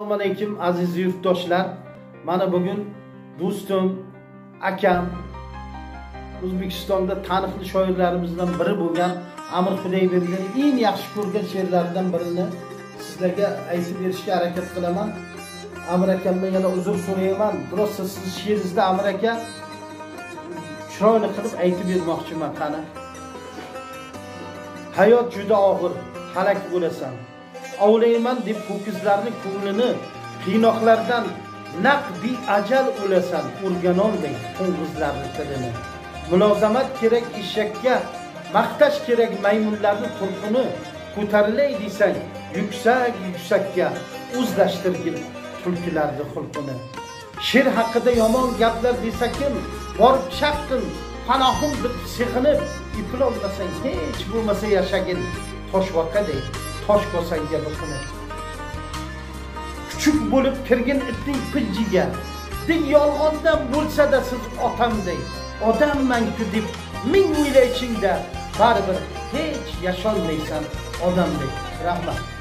assalomu alaykum aziz yurtdoshlar. Mana bugun do'stim akam o'zbekistonda taniqli shoirlarimizdan biri bo'lgan amir xudoyberdiyni eng yaxshi ko'rgan she'rlaridan birini sizlarga aytib berishga harakat qilaman. Amir akamdan yana uzr so'rayman. Biroz sizni she'ringizda amir aka chiroyli qilib aytib bermoqchiman qani. Hayot juda og'ir halak bo'lasan. Ovlayman deb ho'kizlarni ko'nglini qiynoqlardan naq ajal o'lasan o'rganolmay to'ng'izlarni tilini. Mulozamat kerak eshakka maqtash kerak maymunlarni turqini ko'tarilay desang yuksak yuksakka o'zlashtirgin tulkilarni xulqini. She'r haqida yomon gaplar desa kim borib chaqqin panohim deb sig'inib eplolmasang hech bo'lmasa yashagin toshbaqadek tosh bosanga biqinib kuchuk bo'lib kirgin itning pinjiga ding yolg'ondan bo'lsa-da siz otamday odammanku deb ming o'yla ichingda baribir hech yasholmaysan odamdek rahmat.